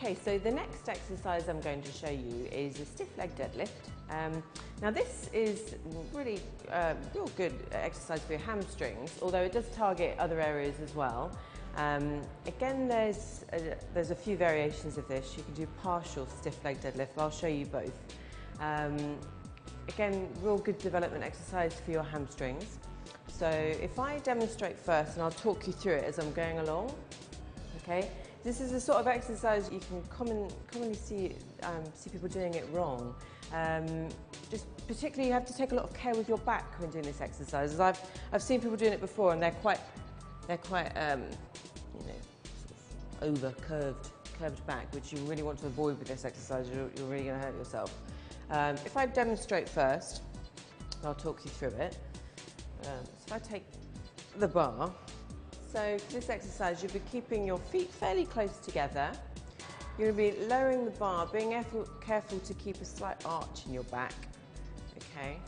Okay, so the next exercise I'm going to show you is a stiff leg deadlift. Um, now this is really uh, real good exercise for your hamstrings, although it does target other areas as well. Um, again, there's a, there's a few variations of this. You can do partial stiff leg deadlift. I'll show you both. Um, again, real good development exercise for your hamstrings. So if I demonstrate first, and I'll talk you through it as I'm going along. Okay, this is a sort of exercise you can common, commonly see um, see people doing it wrong. Um, just particularly, you have to take a lot of care with your back when doing this exercise. As I've I've seen people doing it before, and they're quite they're quite um, you know sort of over curved curved back, which you really want to avoid with this exercise. You're, you're really going to hurt yourself. Um, if I demonstrate first, I'll talk you through it. Um, so if I take the bar, so for this exercise you'll be keeping your feet fairly close together. You're going to be lowering the bar, being careful, careful to keep a slight arch in your back. Okay,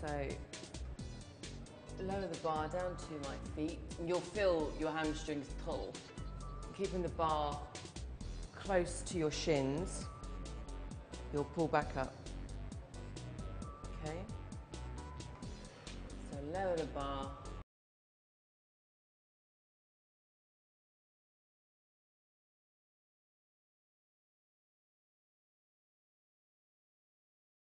so lower the bar down to my feet. You'll feel your hamstrings pull. Keeping the bar close to your shins, you'll pull back up. Okay? So lower the bar,